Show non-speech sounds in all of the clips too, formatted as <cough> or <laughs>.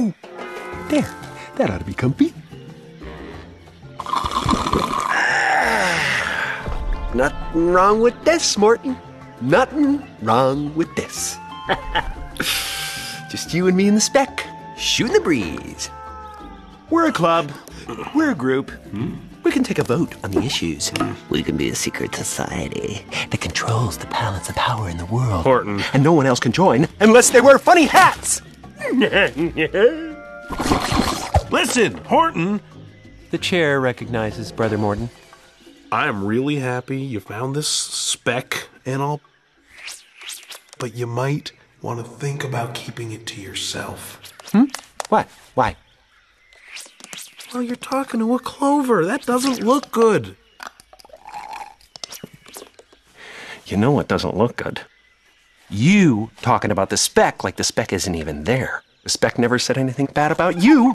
Oh, there. That ought to be comfy. Nothing wrong with this, Morton. Nothing wrong with this. <laughs> Just you and me in the speck, shooting the breeze. We're a club. We're a group. Hmm? We can take a vote on the issues. Hmm. We can be a secret society that controls the balance of power in the world. Horton. And no one else can join unless they wear funny hats. <laughs> Listen, Horton. The chair recognizes Brother Morton. I am really happy you found this speck and all. But you might want to think about keeping it to yourself. Hmm? What? Why? Well, you're talking to a clover. That doesn't look good. You know what doesn't look good? You talking about the speck like the speck isn't even there. The speck never said anything bad about you.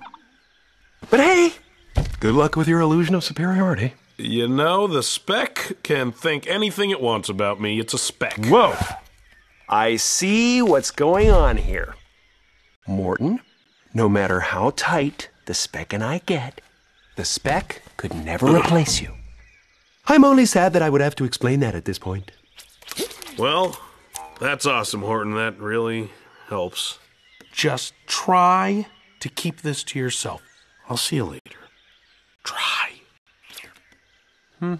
But hey, good luck with your illusion of superiority. You know, the speck can think anything it wants about me. It's a speck. Whoa! I see what's going on here. Morton, no matter how tight the speck and I get, the speck could never <coughs> replace you. I'm only sad that I would have to explain that at this point. Well, that's awesome, Horton. That really helps. Just try to keep this to yourself. I'll see you later. Try. Hmm.